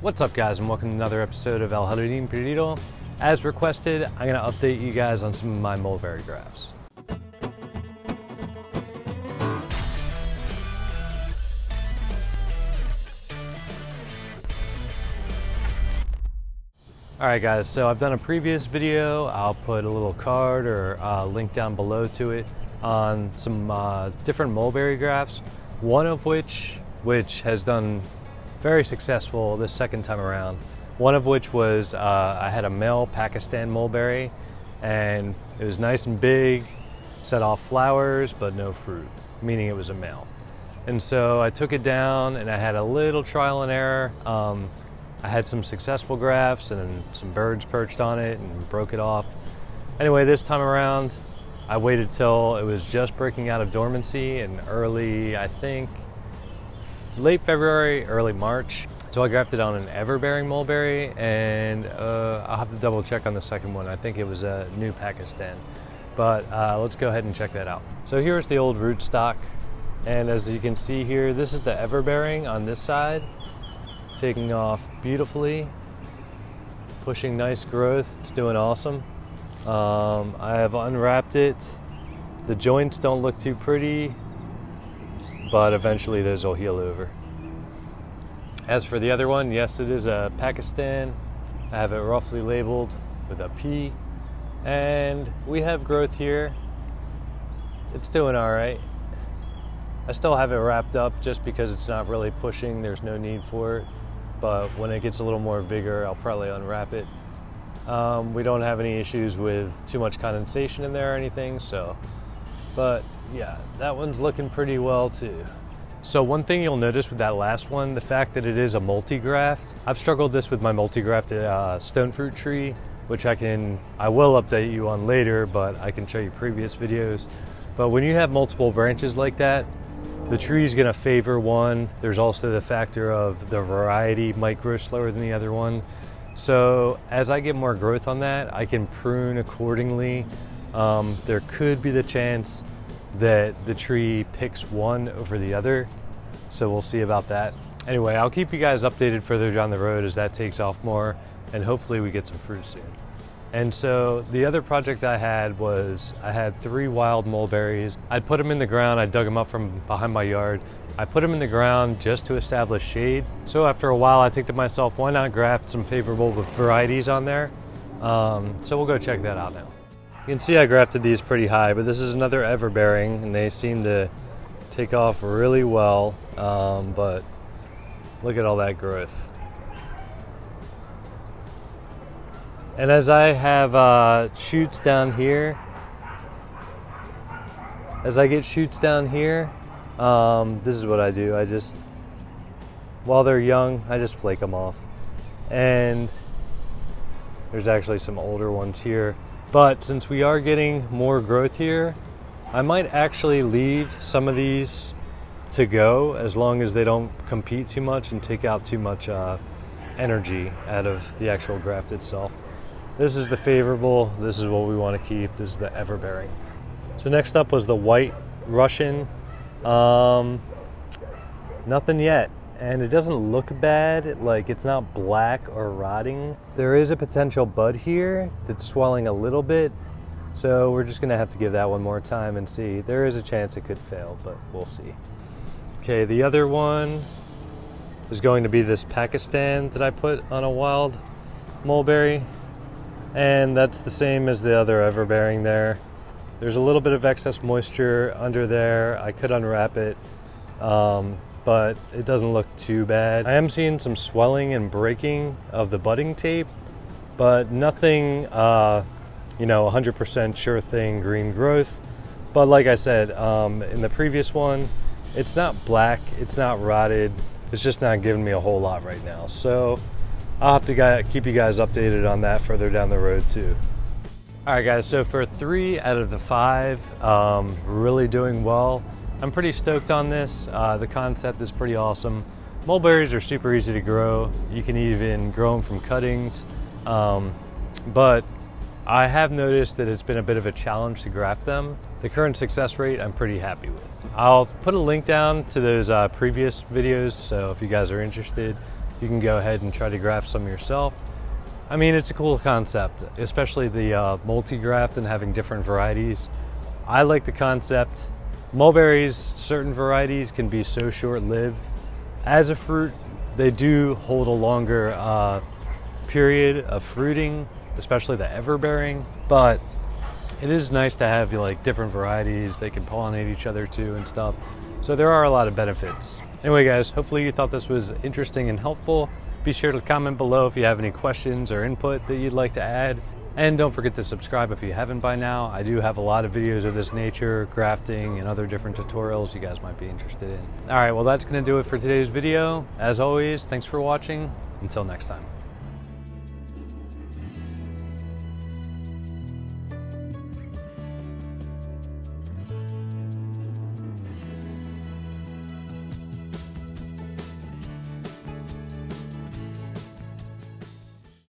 What's up guys and welcome to another episode of El Jardín Perdido. As requested, I'm gonna update you guys on some of my mulberry grafts. Alright guys, so I've done a previous video. I'll put a little card or a link down below to it on some uh, different mulberry grafts. One of which, which has done very successful this second time around. One of which was uh, I had a male Pakistan mulberry and it was nice and big, set off flowers but no fruit, meaning it was a male. And so I took it down and I had a little trial and error. Um, I had some successful grafts and some birds perched on it and broke it off. Anyway, this time around, I waited till it was just breaking out of dormancy in early, I think, late February, early March. So I grafted on an everbearing mulberry and uh, I'll have to double check on the second one. I think it was a new Pakistan. But uh, let's go ahead and check that out. So here's the old rootstock. And as you can see here, this is the everbearing on this side, taking off beautifully, pushing nice growth. It's doing awesome. Um, I have unwrapped it. The joints don't look too pretty but eventually those will heal over. As for the other one, yes, it is a Pakistan. I have it roughly labeled with a P, and we have growth here. It's doing all right. I still have it wrapped up just because it's not really pushing. There's no need for it. But when it gets a little more vigor, I'll probably unwrap it. Um, we don't have any issues with too much condensation in there or anything, so. But yeah, that one's looking pretty well too. So one thing you'll notice with that last one, the fact that it is a multi-graft. I've struggled this with my multi-grafted uh, stone fruit tree, which I can, I will update you on later, but I can show you previous videos. But when you have multiple branches like that, the tree is gonna favor one. There's also the factor of the variety might grow slower than the other one. So as I get more growth on that, I can prune accordingly. Um, there could be the chance that the tree picks one over the other. So we'll see about that. Anyway, I'll keep you guys updated further down the road as that takes off more and hopefully we get some fruit soon. And so the other project I had was I had three wild mulberries. I'd put them in the ground, I dug them up from behind my yard. I put them in the ground just to establish shade. So after a while, I think to myself, why not graft some favorable varieties on there? Um, so we'll go check that out now. You can see I grafted these pretty high, but this is another everbearing and they seem to take off really well. Um, but look at all that growth. And as I have uh, shoots down here, as I get shoots down here, um, this is what I do. I just, while they're young, I just flake them off. And there's actually some older ones here. But since we are getting more growth here, I might actually leave some of these to go as long as they don't compete too much and take out too much uh, energy out of the actual graft itself. This is the favorable, this is what we want to keep, this is the everbearing. So next up was the white Russian. Um, nothing yet and it doesn't look bad like it's not black or rotting. There is a potential bud here that's swelling a little bit so we're just gonna have to give that one more time and see. There is a chance it could fail but we'll see. Okay the other one is going to be this Pakistan that I put on a wild mulberry and that's the same as the other everbearing there. There's a little bit of excess moisture under there. I could unwrap it um, but it doesn't look too bad. I am seeing some swelling and breaking of the budding tape, but nothing, uh, you know, 100% sure thing green growth. But like I said, um, in the previous one, it's not black, it's not rotted, it's just not giving me a whole lot right now. So I'll have to keep you guys updated on that further down the road too. All right guys, so for three out of the five, um, really doing well. I'm pretty stoked on this. Uh, the concept is pretty awesome. Mulberries are super easy to grow. You can even grow them from cuttings. Um, but I have noticed that it's been a bit of a challenge to graft them. The current success rate I'm pretty happy with. I'll put a link down to those uh, previous videos, so if you guys are interested, you can go ahead and try to graft some yourself. I mean, it's a cool concept, especially the uh, multi-graft and having different varieties. I like the concept. Mulberries, certain varieties can be so short-lived. As a fruit, they do hold a longer uh, period of fruiting, especially the everbearing, but it is nice to have like different varieties. They can pollinate each other too and stuff. So there are a lot of benefits. Anyway guys, hopefully you thought this was interesting and helpful. Be sure to comment below if you have any questions or input that you'd like to add. And don't forget to subscribe if you haven't by now. I do have a lot of videos of this nature, grafting, and other different tutorials you guys might be interested in. All right, well that's gonna do it for today's video. As always, thanks for watching. Until next time.